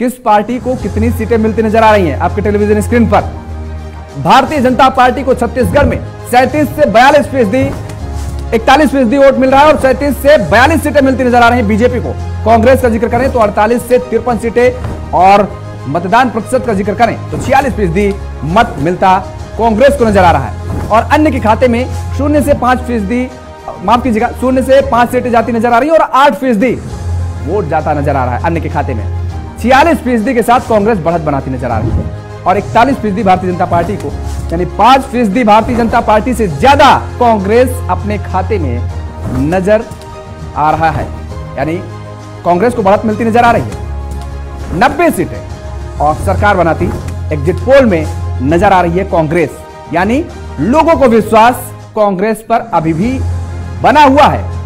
किस पार्टी को कितनी सीटें मिलती नज़र आ रही हैं आपके टेलीविज़न स्क्रीन पर? भारतीय जनता पार्टी को छत्तीसगढ़ में सैंतीस से बयालीस फ़ीसदी, इकतालीस फ़ीसदी वोट मिल रहा है और सैंतीस से बयालीस सीटें मिलती नज़र आ रही हैं बीजेपी को। कांग्रेस का ज़िक्र करें तो अड़तालीस से तिरपन सीटें और मतदान प्रतिशत का ज़िक्र करें तो छियालीस फ़ीसदी मत मिलता कांग्रेस को नज़र आ रहा है। और अन्य के खाते में शून्य से पाँच फ़ीसदी, माफ़ कीजिएगा, शून्य से पाँच सीटें जाती नज़र आ रही है और आठ फ़ीसदी वोट जाता नज़र आ रहा है अन्य के खाते में। छियालीस फ़ीसदी के साथ कांग्रेस बढ़त बनाती नज़र आ रही है और इकतालीस फ़ीसदी भारतीय जनता पार्टी को, यानी पाँच फ़ीसदी भारतीय जनता पार्टी से ज़्यादा कांग्रेस अपने खाते में नज़र आ रहा है। यानी कांग्रेस को बढ़त मिलती नज़र आ रही है। नब्बे सीटें और सरकार बनाती, एग्जिट पोल में नज़र आ रही है कांग्रेस। यानी लोगों को विश्वास कांग्रेस पर अभी भी बना हुआ है।